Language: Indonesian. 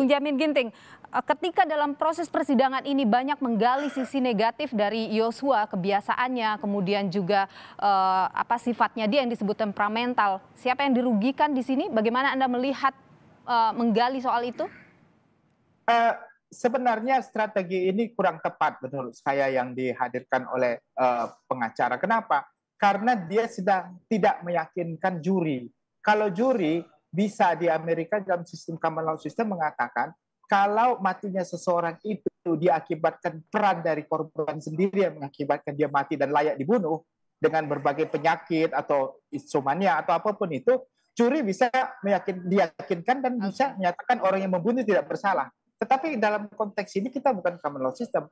Bung Jamin Ginting, eh, ketika dalam proses persidangan ini banyak menggali sisi negatif dari Yosua, kebiasaannya, kemudian juga uh, apa sifatnya dia yang disebut temperamental. Siapa yang dirugikan di sini? Bagaimana Anda melihat uh, menggali soal itu? Uh, sebenarnya strategi ini kurang tepat menurut saya yang dihadirkan oleh uh, pengacara. Kenapa? Karena dia sedang tidak meyakinkan juri. Kalau juri bisa di Amerika dalam sistem common law system mengatakan kalau matinya seseorang itu diakibatkan peran dari korban sendiri yang mengakibatkan dia mati dan layak dibunuh dengan berbagai penyakit atau insomnia atau apa pun itu, juri bisa meyakin, diyakinkan dan bisa menyatakan orang yang membunuh tidak bersalah. Tetapi dalam konteks ini kita bukan common law system.